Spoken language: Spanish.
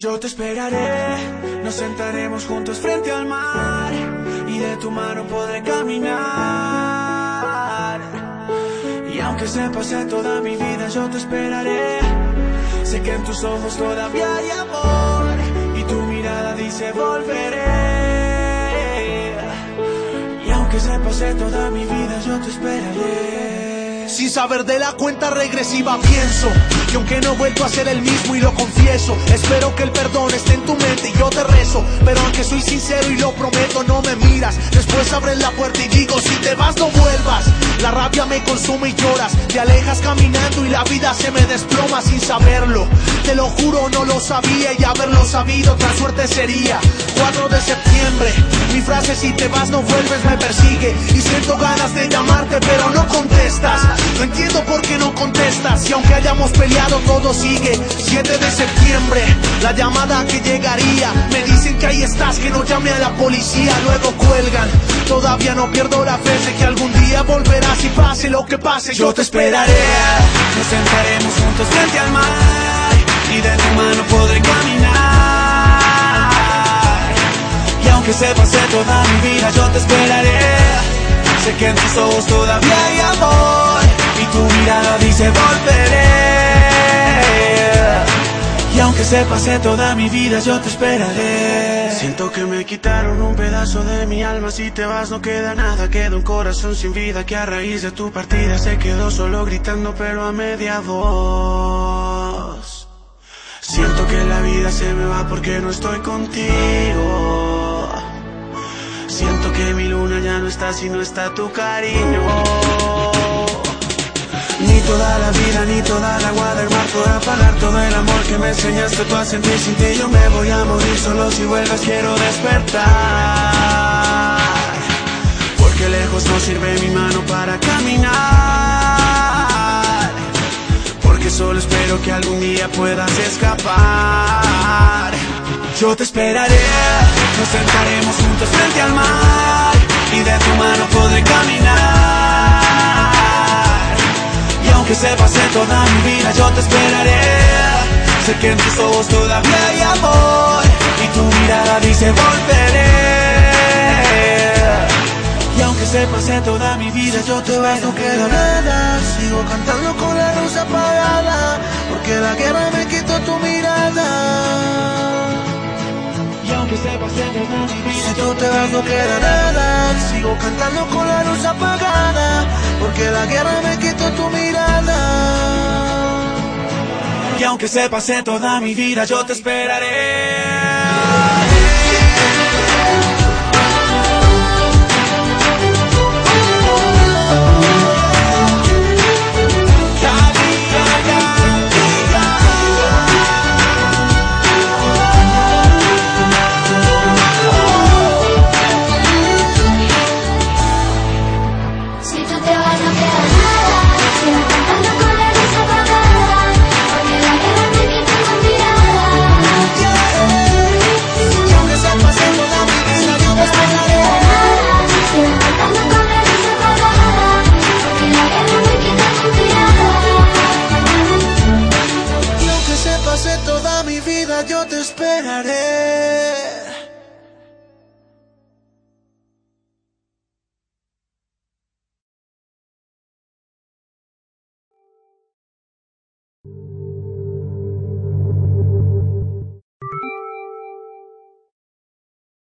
Yo te esperaré, nos sentaremos juntos frente al mar y de tu mano podré caminar. Y aunque se pase toda mi vida, yo te esperaré. Sé que en tus ojos todavía hay amor y tu mirada dice volveré. Y aunque se pase toda mi vida, yo te esperaré. Sin saber de la cuenta regresiva pienso que aunque no he vuelto a ser el mismo y lo confieso Espero que el perdón esté en tu mente y yo te rezo Pero aunque soy sincero y lo prometo no me miras. Después abres la puerta y digo si te vas no vuelvas. La rabia me consume y lloras Te alejas caminando y la vida se me desploma sin saberlo. Te lo juro no lo sabía y haberlo sabido otra suerte sería. 4 de septiembre Mi frase si te vas no vuelves me persigue. Y siento ganas de llamarte pero no contestas. No entiendo por qué no contestas y aunque hayamos peleado todo sigue. 7 de septiembre, la llamada que llegaría. Me dicen que ahí estás, que no llame a la policía Luego cuelgan, todavía no pierdo la fe Sé que algún día volverás y pase lo que pase Yo te esperaré, nos sentaremos juntos frente al mar Se pase toda mi vida yo te esperaré. Sé que en tus ojos todavía hay amor Y tu mirada dice volveré Y aunque se pase toda mi vida yo te esperaré. Siento que me quitaron un pedazo de mi alma. Si te vas no queda nada, queda un corazón sin vida Que a raíz de tu partida se quedó solo gritando pero a media voz. Siento que la vida se me va porque no estoy contigo Siento que mi luna ya no está si no está tu cariño. Ni toda la vida, ni toda la agua del mar podrá pagar todo el amor que me enseñaste tú a sentir sin ti. Yo me voy a morir solo si vuelves, quiero despertar. Porque lejos no sirve mi mano para caminar. Porque solo espero que algún día puedas escapar. Yo te esperaré, nos sentaremos juntos frente al mar y de tu mano podré caminar. Y aunque se pase toda mi vida, yo te esperaré. Sé que en tus ojos todavía hay amor y tu mirada dice volveré. Y aunque se pase toda mi vida, yo te ves no queda nada Sigo cantando con la luz apagada Porque la guerra me quitó tu mirada aunque se pase toda mi vida, Si tú te vas no queda nada. Sigo cantando con la luz apagada Porque la guerra me quitó tu mirada. Y aunque se pase toda mi vida, yo te esperaré. Esperaré